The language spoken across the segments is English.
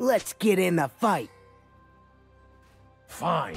Let's get in the fight. Fine.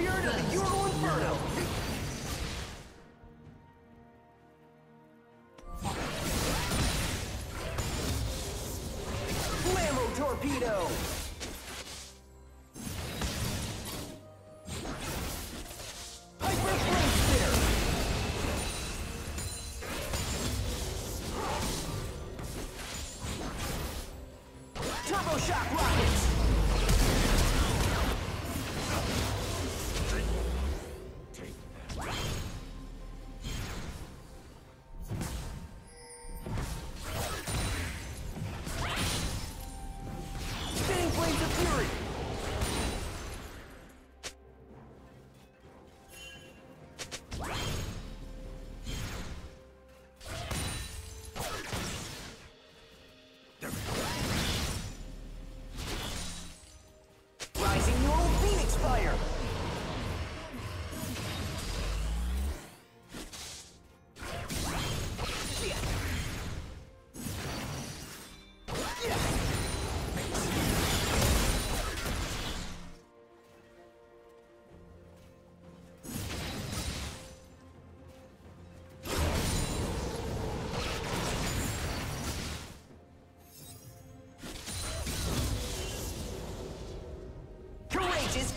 Spirit of the Yordle Inferno!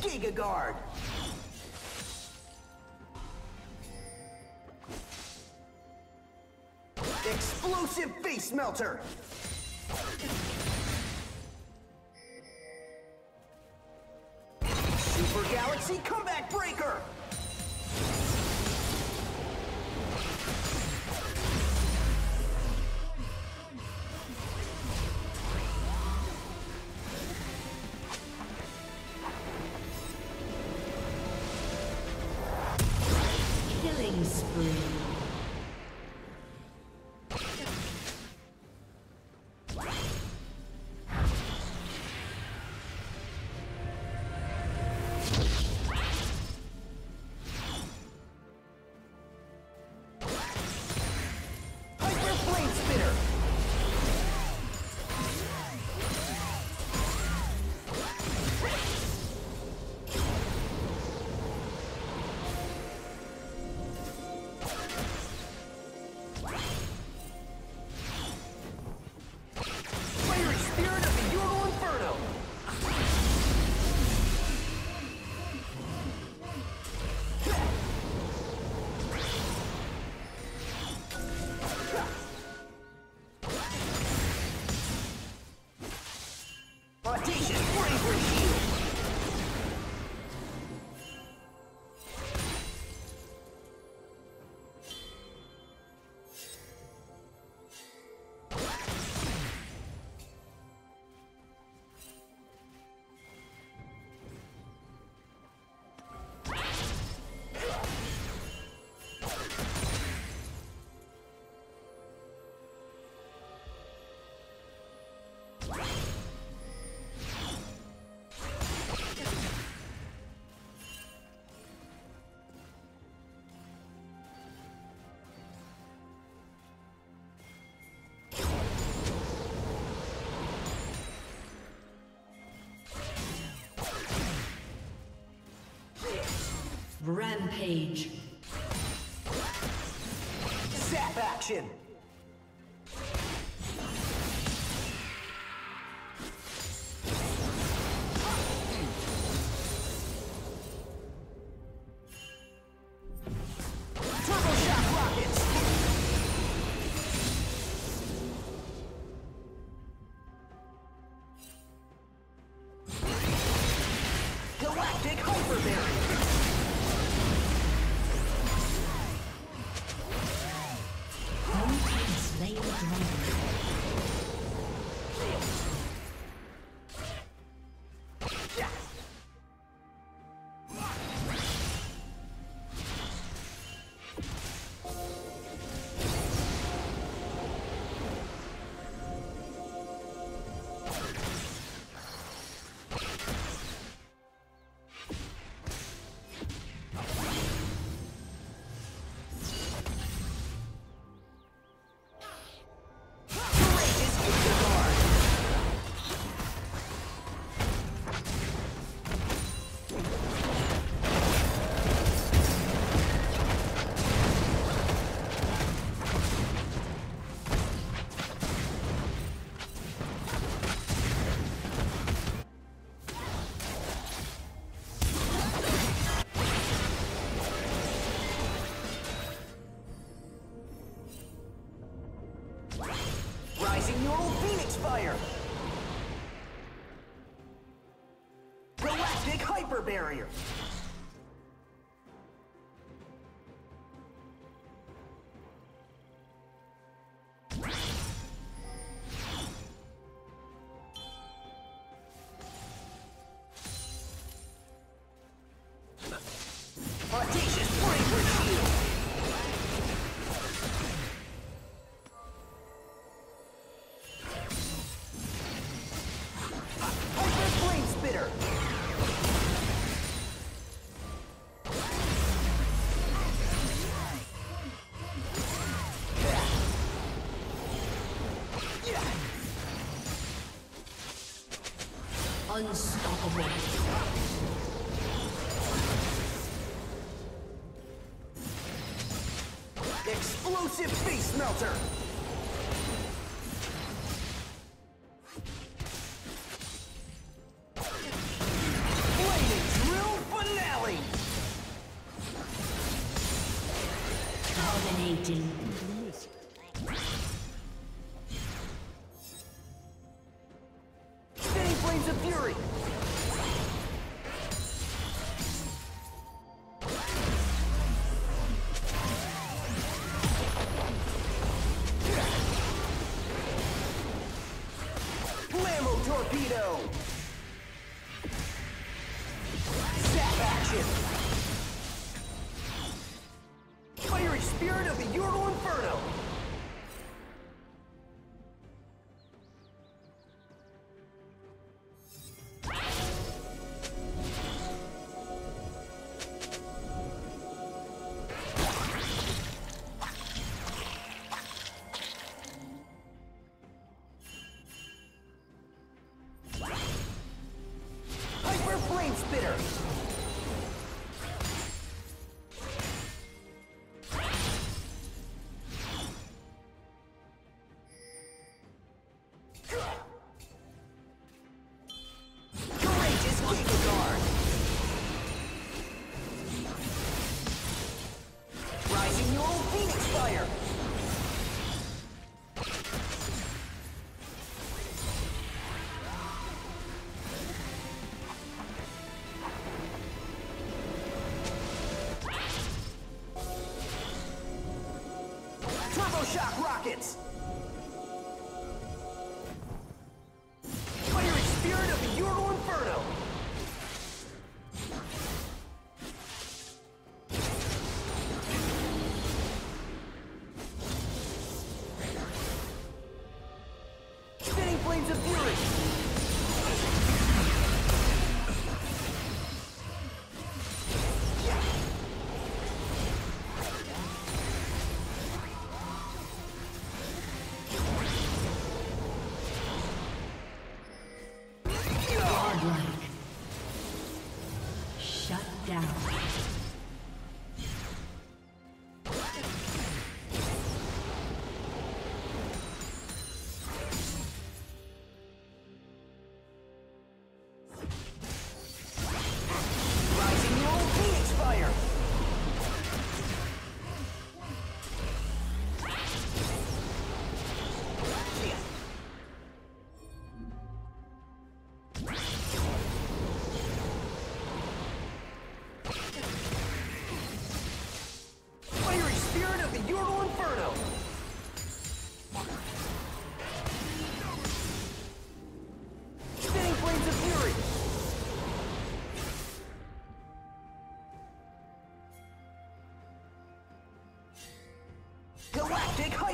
Giga Guard. Explosive Face Melter! Rampage. Zap action! Barrier! Melter! Blammo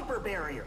Hyper Barrier!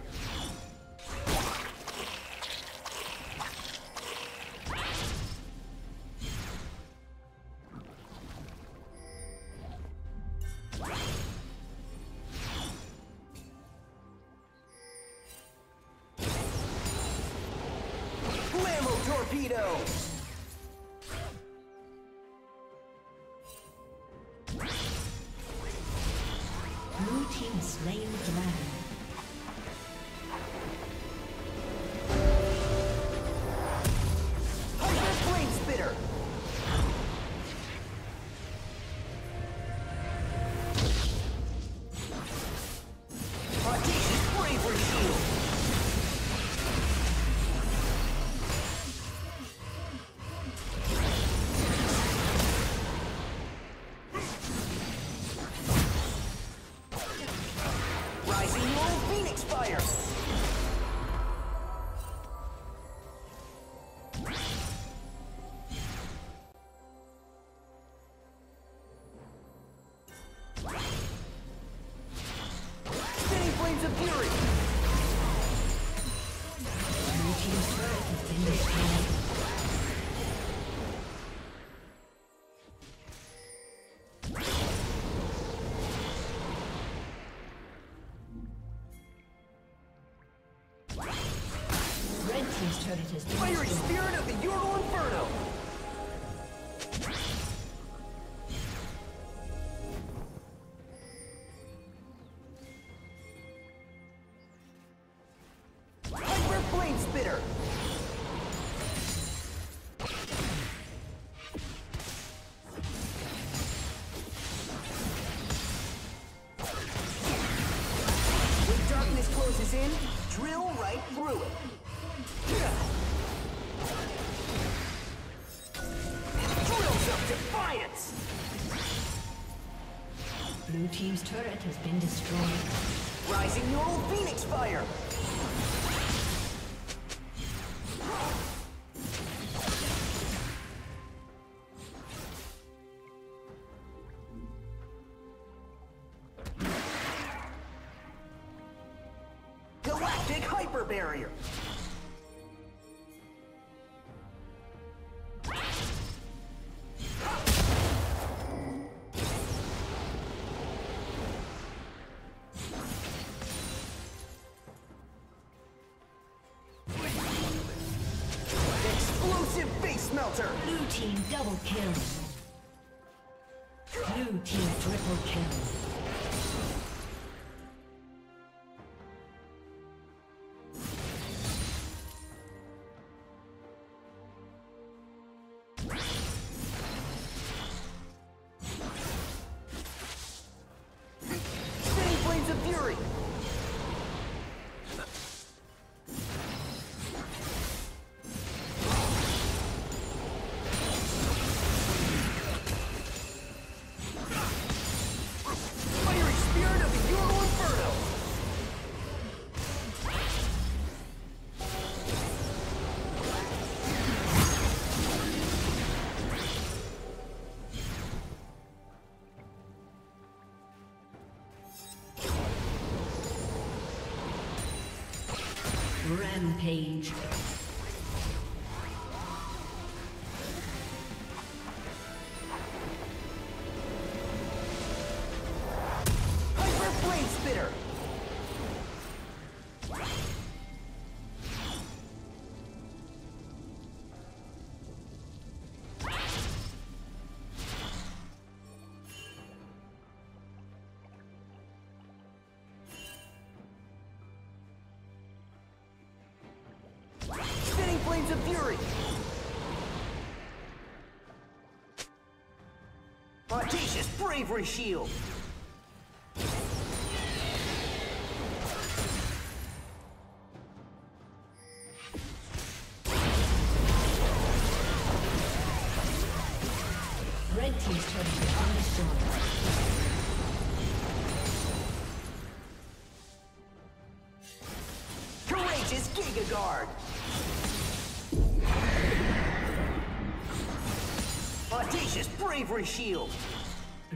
Darkness closes in, drill right through it. Drills of Defiance! Blue team's turret has been destroyed. Rising Neural Phoenix Fire! Explosive Face Melter! Blue team double kill. Blue team triple kill. Rampage. Bravery Shield! Red team's turret has been. Courageous Giga Guard! Audacious Bravery Shield!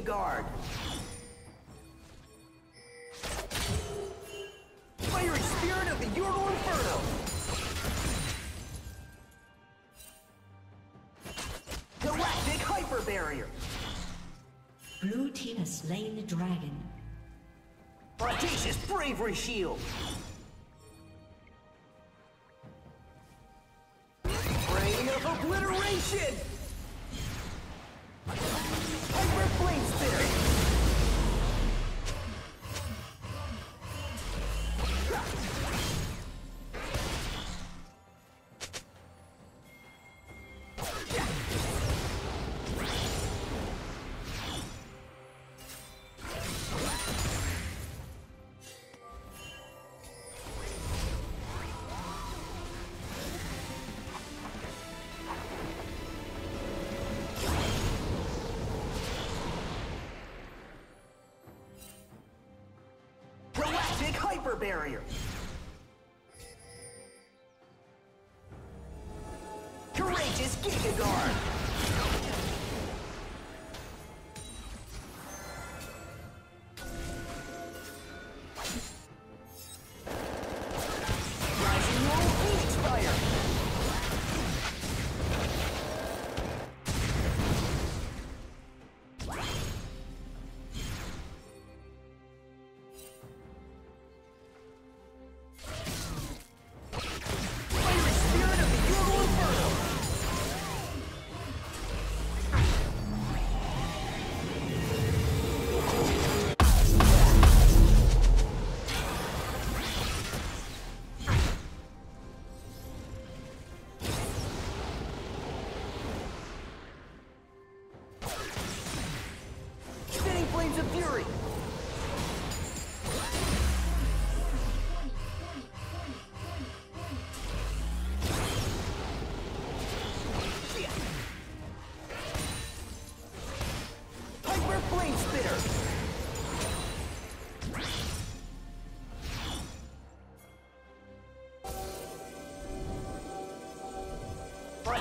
Courageous Guard! Fiery Spirit of the Yordle Inferno! Galactic Hyper Barrier! Blue team has slain the dragon. Audacious Bravery Shield! Barrier!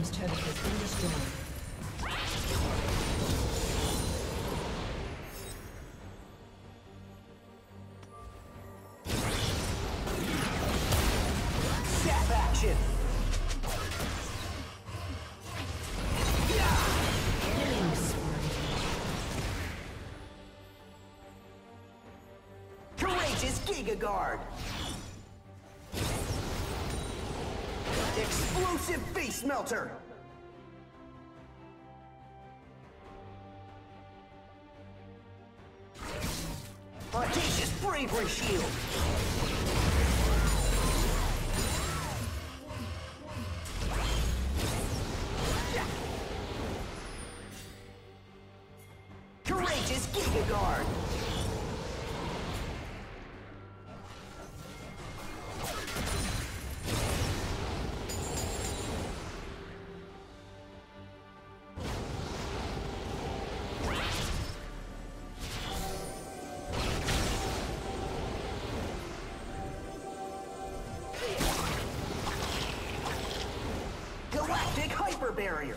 Team's turret has been destroyed. Giga Guard! Explosive Face Melter! Audacious Bravery Shield! Courageous Giga Guard! Hyper Barrier!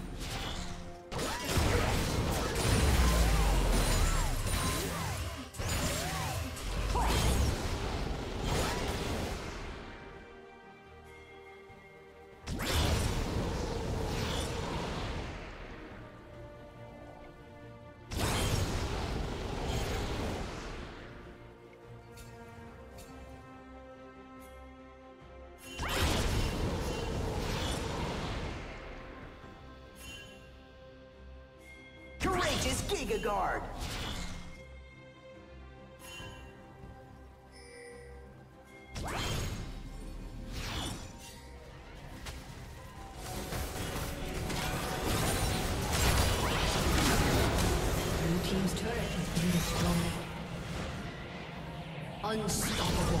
Courageous Giga Guard! Blue team's turret has been destroyed. Unstoppable.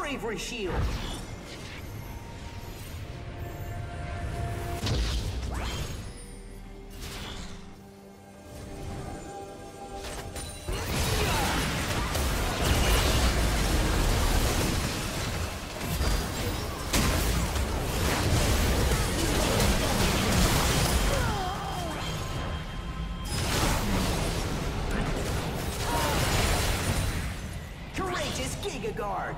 Bravery Shield! Courageous Giga Guard!